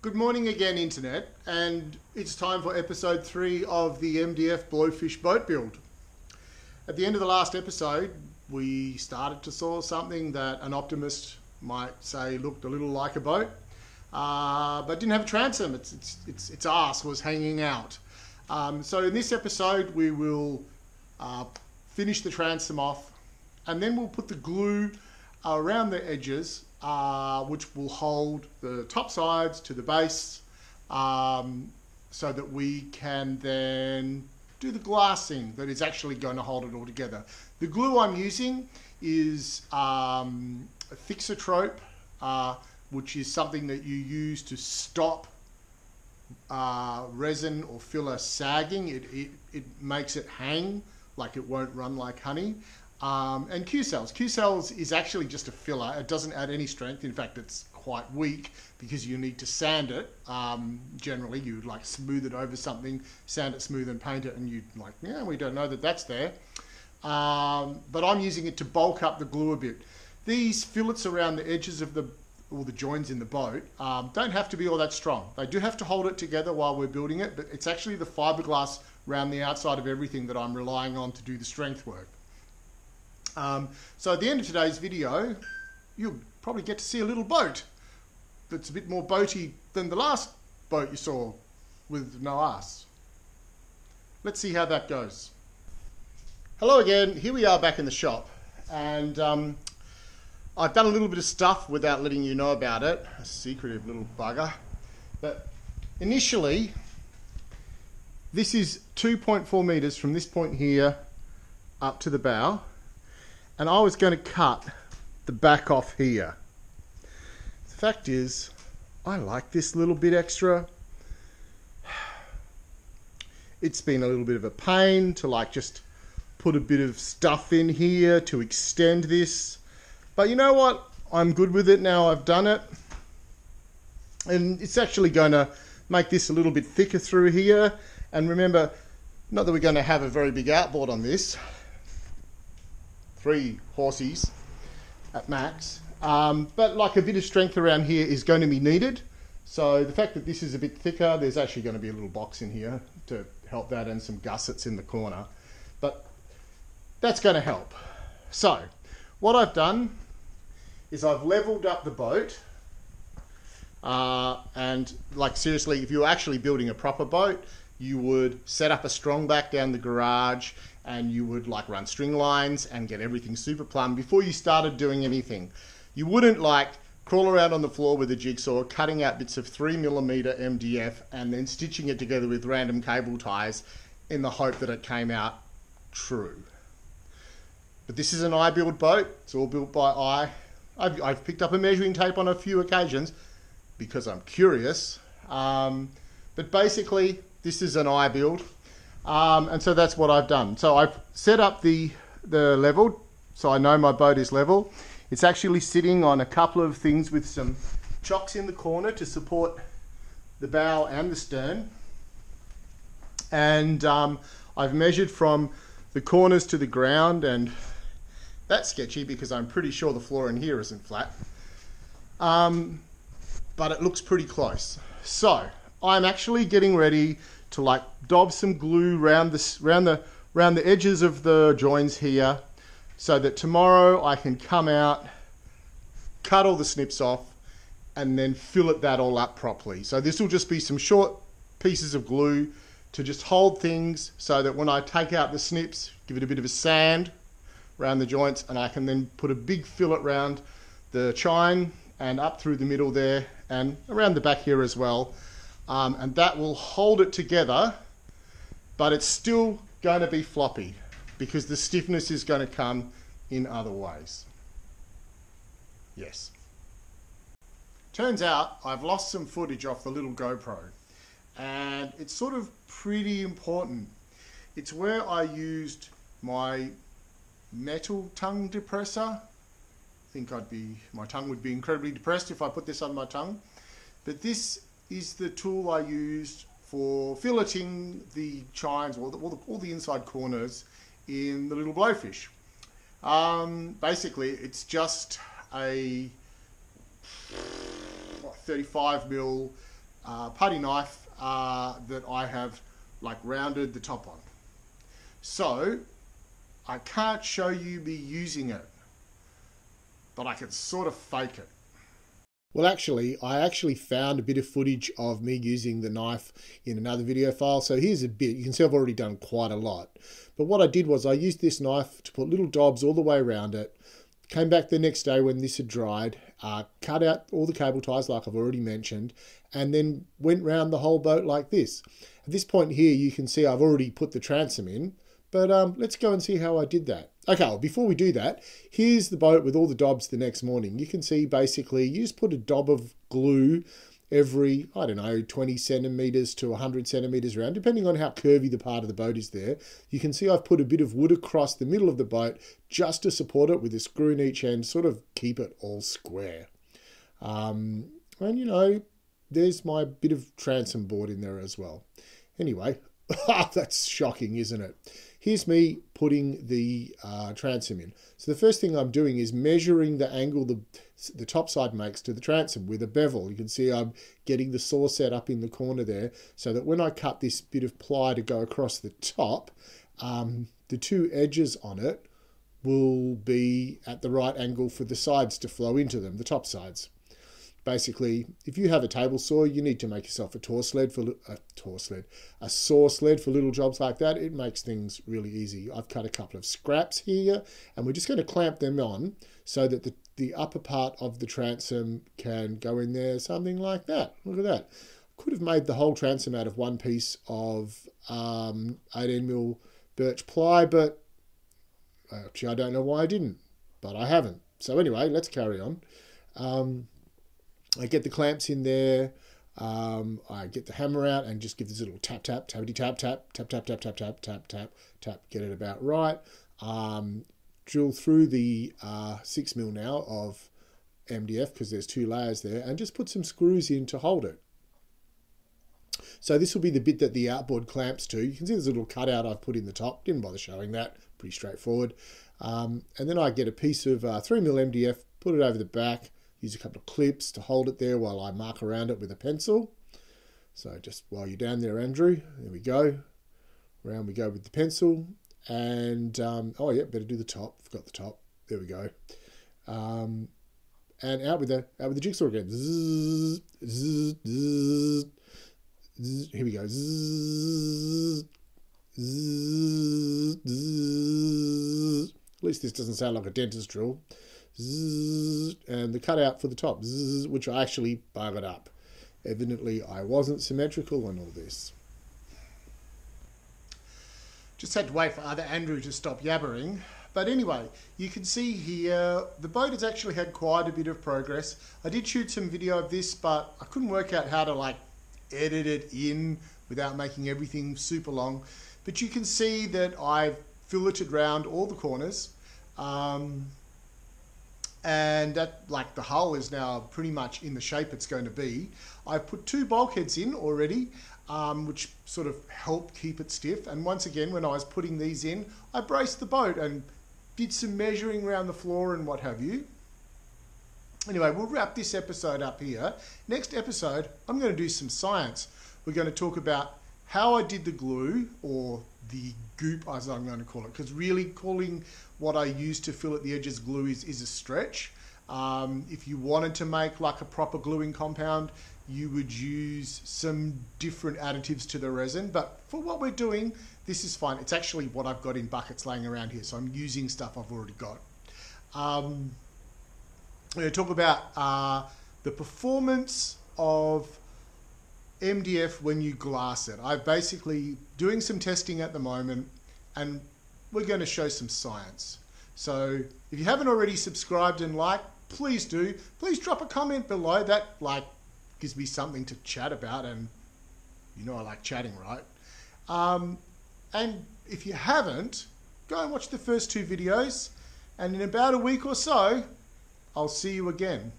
Good morning again, Internet, and it's time for episode three of the MDF Blowfish boat build. At the end of the last episode, we started to saw something that an optimist might say looked a little like a boat, uh, but didn't have a transom. Its, its, its, its ass was hanging out. Um, so in this episode, we will uh, finish the transom off, and then we'll put the glue around the edges uh, which will hold the top sides to the base um, so that we can then do the glassing that is actually going to hold it all together. The glue I'm using is um, uh, which is something that you use to stop uh, resin or filler sagging. It, it, it makes it hang like it won't run like honey. Um, and Q-Cells. Q-Cells is actually just a filler. It doesn't add any strength. In fact, it's quite weak because you need to sand it. Um, generally, you like smooth it over something, sand it smooth and paint it, and you'd like, yeah, we don't know that that's there. Um, but I'm using it to bulk up the glue a bit. These fillets around the edges of the all the joins in the boat um, don't have to be all that strong. They do have to hold it together while we're building it, but it's actually the fiberglass around the outside of everything that I'm relying on to do the strength work. Um, so at the end of today's video, you'll probably get to see a little boat that's a bit more boaty than the last boat you saw with no ass. Let's see how that goes. Hello again, here we are back in the shop and um, I've done a little bit of stuff without letting you know about it, a secretive little bugger. But initially, this is 2.4 meters from this point here up to the bow and I was going to cut the back off here. The fact is, I like this little bit extra. It's been a little bit of a pain to like just put a bit of stuff in here to extend this. But you know what? I'm good with it now. I've done it. And it's actually going to make this a little bit thicker through here. And remember, not that we're going to have a very big outboard on this, three horses at max. Um, but like a bit of strength around here is going to be needed. So the fact that this is a bit thicker, there's actually going to be a little box in here to help that and some gussets in the corner. But that's going to help. So what I've done is I've leveled up the boat. Uh, and like seriously, if you're actually building a proper boat, you would set up a strong back down the garage and you would like run string lines and get everything super plumb before you started doing anything. You wouldn't like crawl around on the floor with a jigsaw, cutting out bits of three millimeter MDF and then stitching it together with random cable ties in the hope that it came out true. But this is an eye build boat. It's all built by eye. I've, I've picked up a measuring tape on a few occasions because I'm curious. Um, but basically, this is an eye build. Um, and so that's what I've done. So I've set up the, the level so I know my boat is level. It's actually sitting on a couple of things with some chocks in the corner to support the bow and the stern. And um, I've measured from the corners to the ground and that's sketchy because I'm pretty sure the floor in here isn't flat. Um, but it looks pretty close. So I'm actually getting ready to like dob some glue around the, around the, around the edges of the joins here so that tomorrow I can come out, cut all the snips off, and then fillet that all up properly. So this will just be some short pieces of glue to just hold things so that when I take out the snips, give it a bit of a sand around the joints, and I can then put a big fillet around the chine and up through the middle there and around the back here as well um, and that will hold it together, but it's still going to be floppy because the stiffness is going to come in other ways. Yes. Turns out I've lost some footage off the little GoPro and it's sort of pretty important. It's where I used my metal tongue depressor. I think I'd be, my tongue would be incredibly depressed if I put this on my tongue. But this is the tool I used for filleting the chines or all the, all the inside corners in the little blowfish. Um, basically, it's just a 35 mil uh, putty knife uh, that I have like rounded the top on. So I can't show you me using it, but I can sort of fake it. Well, actually, I actually found a bit of footage of me using the knife in another video file. So here's a bit. You can see I've already done quite a lot. But what I did was I used this knife to put little dobs all the way around it. Came back the next day when this had dried, uh, cut out all the cable ties like I've already mentioned, and then went round the whole boat like this. At this point here, you can see I've already put the transom in. But um, let's go and see how I did that. Okay, well, before we do that, here's the boat with all the dobs the next morning. You can see basically you just put a dob of glue every, I don't know, 20 centimetres to 100 centimetres around, depending on how curvy the part of the boat is there. You can see I've put a bit of wood across the middle of the boat just to support it with a screw in each end, sort of keep it all square. Um, and, you know, there's my bit of transom board in there as well. Anyway, that's shocking, isn't it? Here's me putting the uh, transom in. So the first thing I'm doing is measuring the angle the, the top side makes to the transom with a bevel. You can see I'm getting the saw set up in the corner there so that when I cut this bit of ply to go across the top, um, the two edges on it will be at the right angle for the sides to flow into them, the top sides basically, if you have a table saw, you need to make yourself a tour sled for a tour sled, a saw sled for little jobs like that. It makes things really easy. I've cut a couple of scraps here, and we're just going to clamp them on so that the, the upper part of the transom can go in there, something like that. Look at that. Could have made the whole transom out of one piece of um, 18 mil birch ply, but actually I don't know why I didn't, but I haven't. So anyway, let's carry on. Um, I get the clamps in there. Um, I get the hammer out and just give this little tap, tap, tappity, tap, tap, tap, tap, tap, tap, tap, tap, tap, tap, get it about right. Um, drill through the uh, six mil now of MDF because there's two layers there and just put some screws in to hold it. So this will be the bit that the outboard clamps to. You can see there's a little cutout I've put in the top. Didn't bother showing that. Pretty straightforward. Um, and then I get a piece of uh, 3mm MDF, put it over the back, Use a couple of clips to hold it there while I mark around it with a pencil. So just while you're down there, Andrew, there we go. Around we go with the pencil. And, um, oh yeah, better do the top. Forgot the top. There we go. Um, and out with the out with the jigsaw again. Zzz, zzz, zzz. Here we go. Zzz, zzz, zzz. At least this doesn't sound like a dentist drill and the cutout for the top, which I actually buggered up. Evidently, I wasn't symmetrical on all this. Just had to wait for other Andrew to stop yabbering. But anyway, you can see here the boat has actually had quite a bit of progress. I did shoot some video of this, but I couldn't work out how to like edit it in without making everything super long. But you can see that I've filleted round all the corners. Um, and that like the hull is now pretty much in the shape it's going to be. I've put two bulkheads in already, um, which sort of help keep it stiff. And once again, when I was putting these in, I braced the boat and did some measuring around the floor and what have you. Anyway, we'll wrap this episode up here. Next episode, I'm going to do some science. We're going to talk about how I did the glue or the goop, as I'm going to call it, because really calling what I use to fill at the edges glue is, is a stretch. Um, if you wanted to make like a proper gluing compound, you would use some different additives to the resin. But for what we're doing, this is fine. It's actually what I've got in buckets laying around here. So I'm using stuff I've already got. Um, we're going to talk about uh, the performance of MDF when you glass it. I'm basically doing some testing at the moment and we're going to show some science. So if you haven't already subscribed and liked, please do. Please drop a comment below. That like gives me something to chat about, and you know I like chatting, right? Um, and if you haven't, go and watch the first two videos, and in about a week or so, I'll see you again.